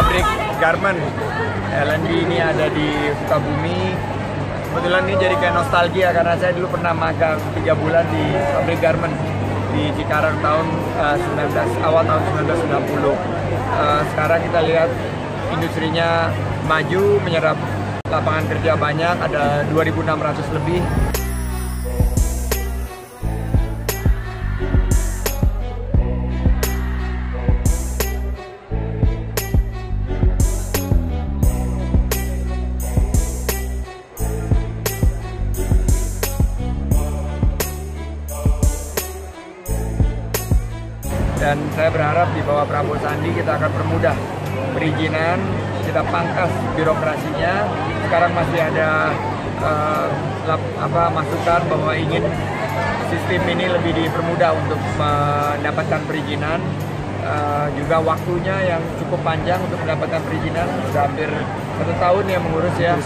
pabrik garment. LND ini ada di Sukabumi. Kebetulan ini jadi kayak nostalgia karena saya dulu pernah magang tiga bulan di pabrik garment di Cikarang tahun uh, 19 awal tahun 1990. Uh, sekarang kita lihat industrinya maju menyerap lapangan kerja banyak ada 2.600 lebih. Dan saya berharap di bawah Prabowo Sandi kita akan permudah perizinan, kita pangkas birokrasinya. Sekarang masih ada uh, lap, apa masukan bahwa ingin sistem ini lebih dipermudah untuk mendapatkan perizinan. Uh, juga waktunya yang cukup panjang untuk mendapatkan perizinan sudah hampir satu tahun yang mengurus ya.